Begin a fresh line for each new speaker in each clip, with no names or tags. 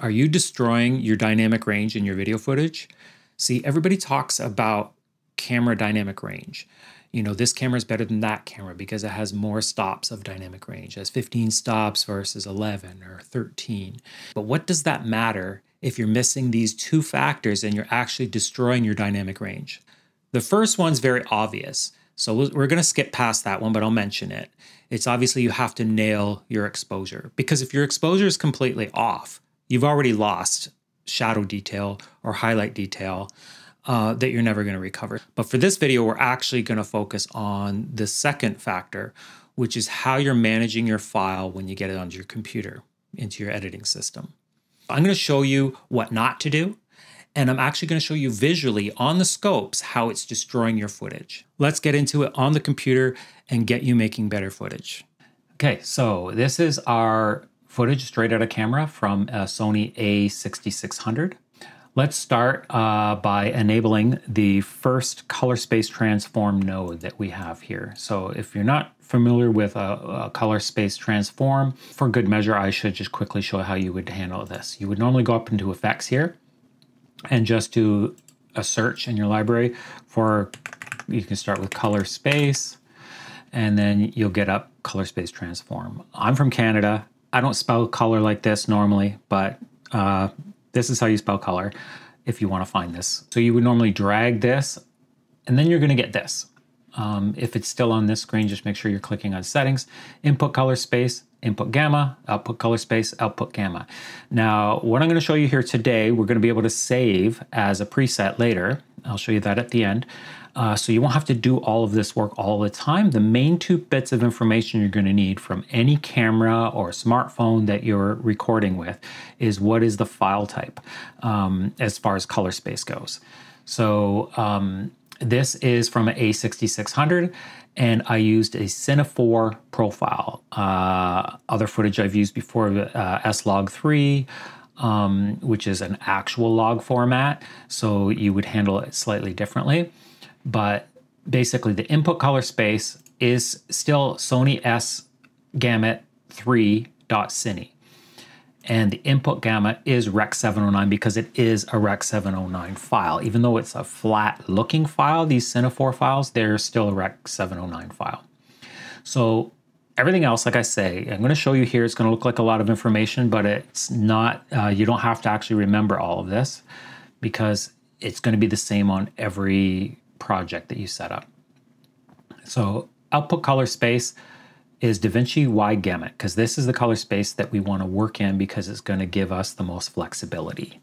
Are you destroying your dynamic range in your video footage? See, everybody talks about camera dynamic range. You know, this camera is better than that camera because it has more stops of dynamic range. It has 15 stops versus 11 or 13. But what does that matter if you're missing these two factors and you're actually destroying your dynamic range? The first one's very obvious. So we're going to skip past that one, but I'll mention it. It's obviously you have to nail your exposure because if your exposure is completely off, you've already lost shadow detail or highlight detail uh, that you're never going to recover. But for this video, we're actually going to focus on the second factor, which is how you're managing your file when you get it onto your computer, into your editing system. I'm going to show you what not to do, and I'm actually going to show you visually on the scopes how it's destroying your footage. Let's get into it on the computer and get you making better footage. Okay, so this is our footage straight out of camera from a Sony a6600. Let's start uh, by enabling the first color space transform node that we have here. So if you're not familiar with a, a, color space transform, for good measure, I should just quickly show how you would handle this. You would normally go up into effects here and just do a search in your library for, you can start with color space and then you'll get up color space transform. I'm from Canada. I don't spell color like this normally, but uh, this is how you spell color if you want to find this. So you would normally drag this, and then you're going to get this. Um, if it's still on this screen, just make sure you're clicking on settings, input color space, input gamma, output color space, output gamma. Now, what I'm going to show you here today, we're going to be able to save as a preset later. I'll show you that at the end. Uh, so you won't have to do all of this work all the time. The main two bits of information you're going to need from any camera or smartphone that you're recording with is what is the file type um, as far as color space goes. So um, this is from an A6600 and I used a Cine 4 profile. Uh, other footage I've used before, uh, S-Log3, um, which is an actual log format, so you would handle it slightly differently but basically the input color space is still Sony S Gamut 3.cine. And the input gamma is Rec 709 because it is a Rec 709 file. Even though it's a flat looking file, these Cine 4 files, they're still a Rec 709 file. So everything else, like I say, I'm going to show you here. It's going to look like a lot of information, but it's not, uh, you don't have to actually remember all of this because it's going to be the same on every project that you set up. So output color space is DaVinci Wide Gamut because this is the color space that we want to work in because it's going to give us the most flexibility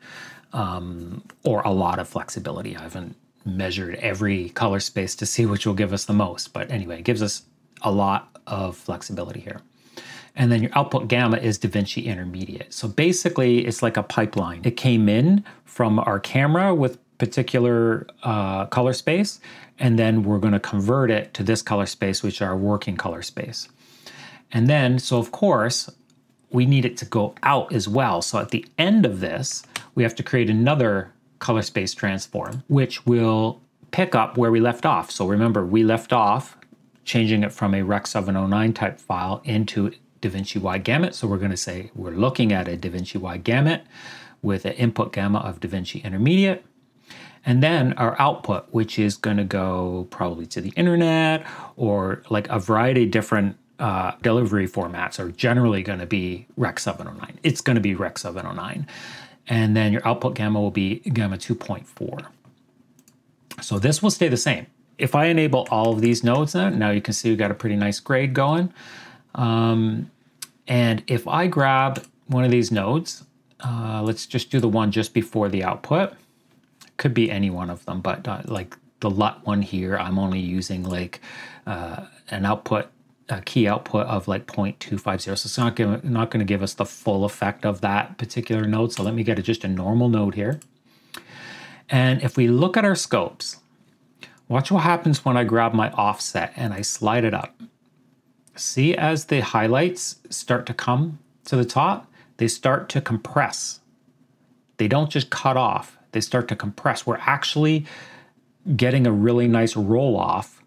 um, or a lot of flexibility. I haven't measured every color space to see which will give us the most, but anyway, it gives us a lot of flexibility here. And then your output gamma is DaVinci Intermediate. So basically, it's like a pipeline. It came in from our camera with particular uh, color space, and then we're going to convert it to this color space, which our working color space. And then, so of course, we need it to go out as well. So at the end of this, we have to create another color space transform, which will pick up where we left off. So remember, we left off changing it from a Rec 709 type file into DaVinci Wide Gamut. So we're going to say we're looking at a DaVinci Wide Gamut with an input gamma of DaVinci Intermediate. And then our output, which is going to go probably to the internet or like a variety of different uh, delivery formats are generally going to be Rec 709. It's going to be Rec 709. And then your output gamma will be gamma 2.4. So this will stay the same. If I enable all of these nodes now, now you can see we got a pretty nice grade going. Um, and if I grab one of these nodes, uh, let's just do the one just before the output could be any one of them, but uh, like the LUT one here, I'm only using like uh, an output, a key output of like 0.250. So it's not, gonna, not going to give us the full effect of that particular node. So let me get a, just a normal node here. And if we look at our scopes, watch what happens when I grab my offset and I slide it up. See as the highlights start to come to the top, they start to compress. They don't just cut off they start to compress. We're actually getting a really nice roll off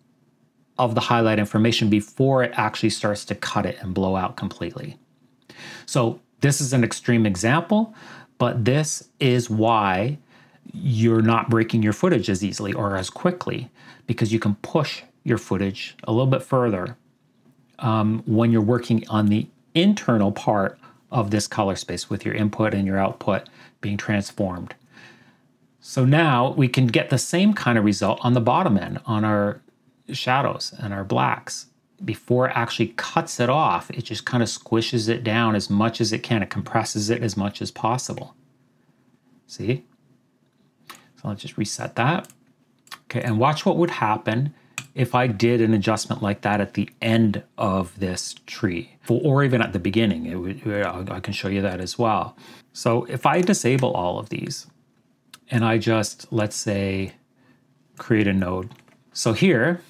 of the highlight information before it actually starts to cut it and blow out completely. So this is an extreme example, But this is why you're not breaking your footage as easily or as quickly because you can push your footage a little bit further um, when you're working on the internal part of this color space with your input and your output being transformed. So now we can get the same kind of result on the bottom end on our shadows and our blacks. Before it actually cuts it off, it just kind of squishes it down as much as it can. It compresses it as much as possible. See? So let's just reset that. Okay, and watch what would happen if I did an adjustment like that at the end of this tree, or even at the beginning, it would, I can show you that as well. So if I disable all of these, and I just, let's say, create a node. So here,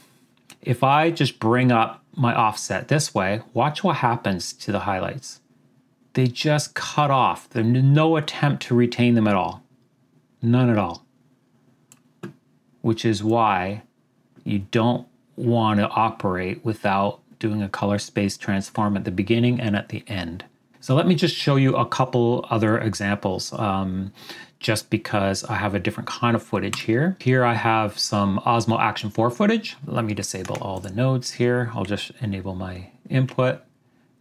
if I just bring up my offset this way, watch what happens to the highlights. They just cut off. There's no attempt to retain them at all. None at all. Which is why you don't want to operate without doing a color space transform at the beginning and at the end. So let me just show you a couple other examples um, just because I have a different kind of footage here. Here I have some Osmo Action 4 footage. Let me disable all the nodes here. I'll just enable my input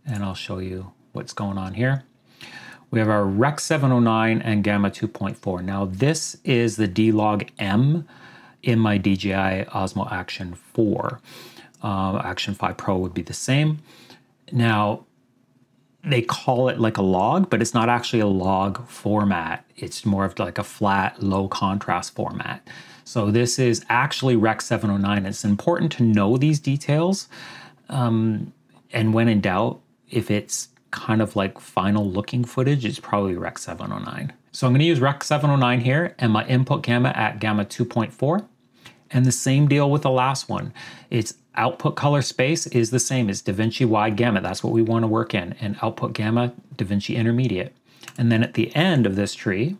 and I'll show you what's going on here. We have our Rec 709 and Gamma 2.4. Now this is the D-Log M in my DJI Osmo Action 4. Uh, Action 5 Pro would be the same. Now, they call it like a log, but it's not actually a log format. It's more of like a flat, low contrast format. So this is actually Rec 709. It's important to know these details. Um, and when in doubt, if it's kind of like final looking footage, it's probably Rec 709. So I'm going to use Rec 709 here and my input gamma at gamma 2.4. And the same deal with the last one. Its output color space is the same as DaVinci wide gamut. That's what we want to work in. And output gamma, DaVinci intermediate. And then at the end of this tree,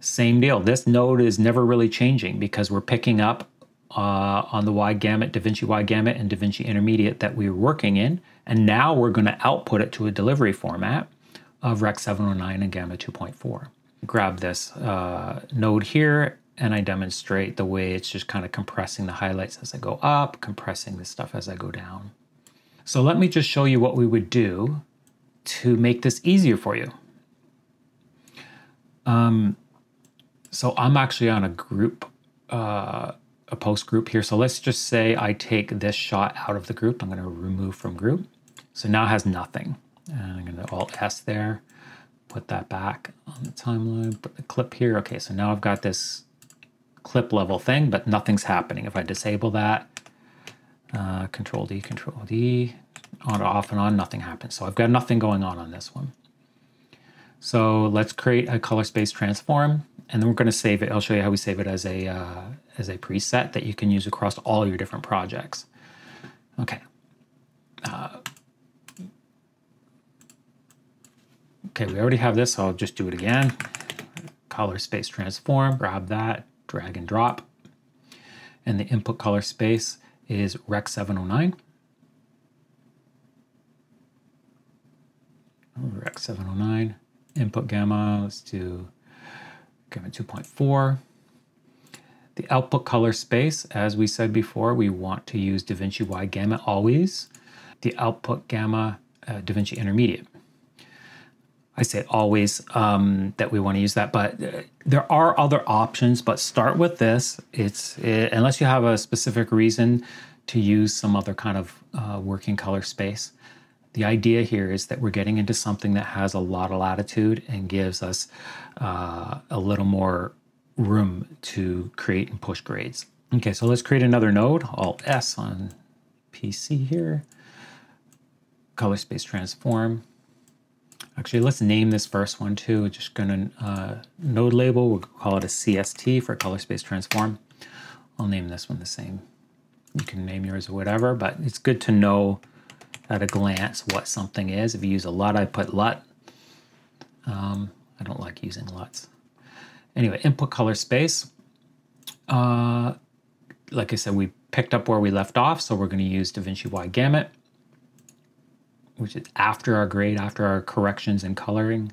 same deal. This node is never really changing because we're picking up uh, on the wide gamut, DaVinci wide gamut and DaVinci intermediate that we were working in. And now we're going to output it to a delivery format of Rec 709 and Gamma 2.4. Grab this uh, node here and I demonstrate the way it's just kind of compressing the highlights as I go up, compressing the stuff as I go down. So let me just show you what we would do to make this easier for you. Um, so I'm actually on a group, uh, a post group here. So let's just say I take this shot out of the group. I'm going to remove from group. So now it has nothing. And I'm going to Alt S there, put that back on the timeline, put the clip here. Okay, so now I've got this clip level thing, but nothing's happening. If I disable that, uh, Control D, Control D, on off and on, nothing happens. So I've got nothing going on on this one. So let's create a color space transform, and then we're going to save it. I'll show you how we save it as a uh, as a preset that you can use across all your different projects. Okay. Uh, okay, we already have this, so I'll just do it again. Color space transform, grab that, drag and drop. And the input color space is Rec 709. Rec 709. Input gamma, let's do gamma 2.4. The output color space, as we said before, we want to use DaVinci Wide Gamut always. The output gamma, uh, DaVinci Intermediate. I say always um, that we want to use that, but uh, there are other options. But start with this. It's it, unless you have a specific reason to use some other kind of uh, working color space. The idea here is that we're getting into something that has a lot of latitude and gives us uh, a little more room to create and push grades. Okay, so let's create another node. Alt S on PC here. Color space transform Actually, let's name this first one too. We're just going to uh, node label, we'll call it a CST for color space transform. I'll name this one the same. You can name yours or whatever, but it's good to know at a glance what something is. If you use a LUT, I put LUT. Um, I don't like using LUTs. Anyway, input color space. Uh, like I said, we picked up where we left off, so we're going to use DaVinci Wide Gamut which is after our grade, after our corrections and coloring.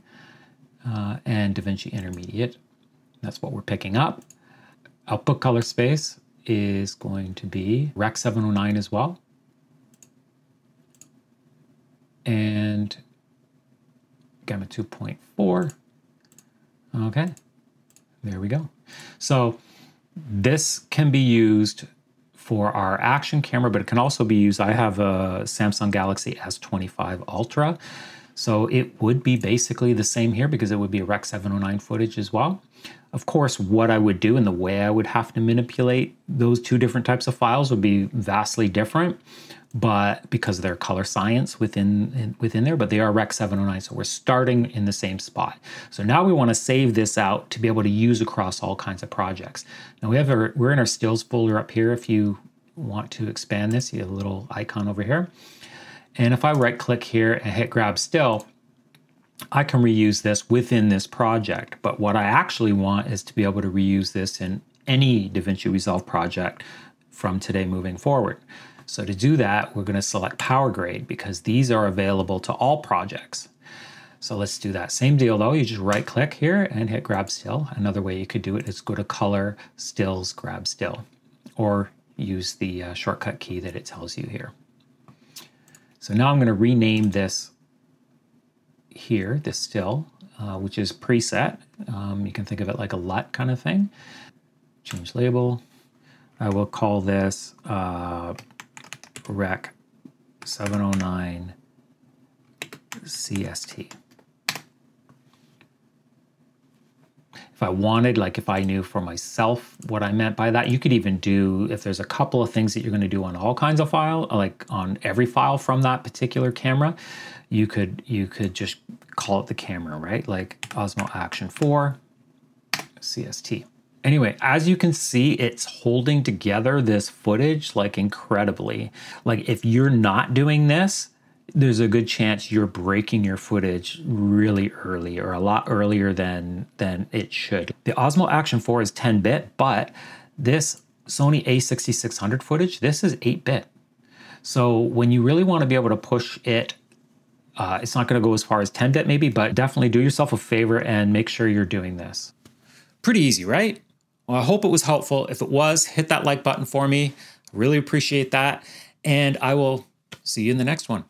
uh, and DaVinci Intermediate. That's what we're picking up. Output color space is going to be Rec 709 as well. And gamma 2.4. Okay, there we go. So this can be used for our action camera, but it can also be used. I have a Samsung Galaxy S25 Ultra. So it would be basically the same here because it would be a Rec 709 footage as well. Of course, what I would do and the way I would have to manipulate those two different types of files would be vastly different, but because their color science within within there, but they are Rec 709, so we're starting in the same spot. So now we want to save this out to be able to use across all kinds of projects. Now we have our, we're in our stills folder up here. If you want to expand this, you have a little icon over here. And if I right click here and hit grab still, I can reuse this within this project. But what I actually want is to be able to reuse this in any DaVinci Resolve project from today moving forward. So to do that, we're going to select Power Grade because these are available to all projects. So let's do that. Same deal though, you just right click here and hit grab still. Another way you could do it is go to color, stills, grab still, or use the uh, shortcut key that it tells you here. So now I'm going to rename this here, this still, uh, which is preset. Um, you can think of it like a LUT kind of thing. Change label. I will call this uh, rec 709 CST. if I wanted, like if I knew for myself what I meant by that, you could even do, if there's a couple of things that you're going to do on all kinds of file, like on every file from that particular camera, you could, you could just call it the camera, right? Like Osmo Action 4 CST. Anyway, as you can see, it's holding together this footage like incredibly. Like if you're not doing this, there's a good chance you're breaking your footage really early or a lot earlier than than it should. The Osmo Action 4 is 10-bit, but this Sony a6600 footage, this is 8-bit. So when you really want to be able to push it, uh, it's not going to go as far as 10-bit maybe, but definitely do yourself a favor and make sure you're doing this. Pretty easy, right? Well, I hope it was helpful. If it was, hit that like button for me. Really appreciate that. And I will see you in the next one.